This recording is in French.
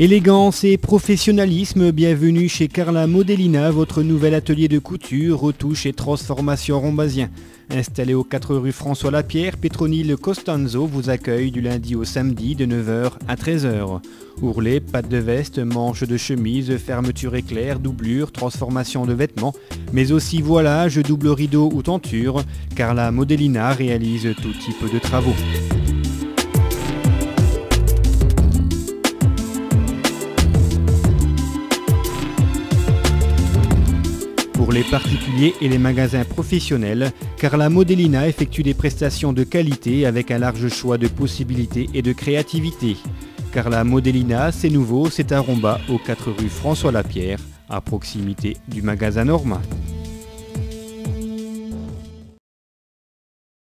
Élégance et professionnalisme, bienvenue chez Carla Modellina, votre nouvel atelier de couture, retouche et transformation rombasien. Installé aux 4 rue François Lapierre, Petronile Costanzo vous accueille du lundi au samedi de 9h à 13h. Ourlet, pattes de veste, manches de chemise, fermeture éclair, doublure, transformation de vêtements, mais aussi voilage, double rideau ou tenture, Carla Modellina réalise tout type de travaux. Pour les particuliers et les magasins professionnels, Carla Modellina effectue des prestations de qualité avec un large choix de possibilités et de créativité. Carla Modellina, c'est nouveau, c'est un Romba aux 4 rue François Lapierre, à proximité du magasin Norma.